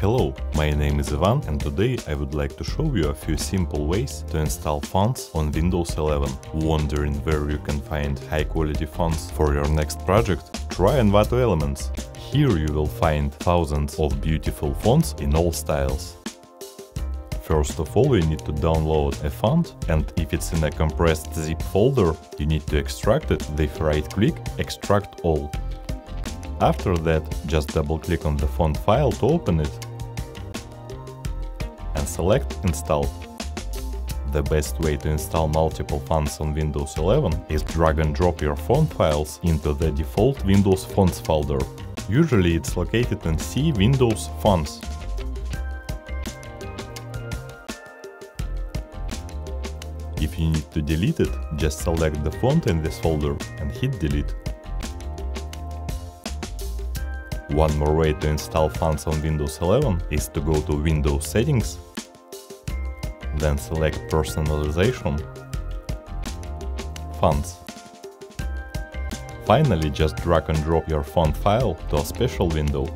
Hello, my name is Ivan and today I would like to show you a few simple ways to install fonts on Windows 11. Wondering where you can find high quality fonts for your next project? Try Envato Elements. Here you will find thousands of beautiful fonts in all styles. First of all, you need to download a font and if it's in a compressed zip folder, you need to extract it with right click, extract all. After that, just double click on the font file to open it select Install. The best way to install multiple fonts on Windows 11 is drag and drop your font files into the default Windows Fonts folder. Usually it's located in C Windows Fonts. If you need to delete it, just select the font in this folder and hit delete. One more way to install fonts on Windows 11 is to go to Windows Settings, then select Personalization, Fonts. Finally, just drag and drop your font file to a special window.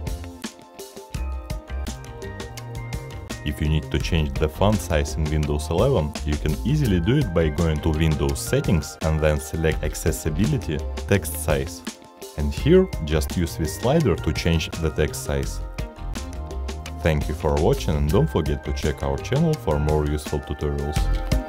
If you need to change the font size in Windows 11, you can easily do it by going to Windows Settings and then select Accessibility, Text Size. And here, just use this slider to change the text size. Thank you for watching and don't forget to check our channel for more useful tutorials.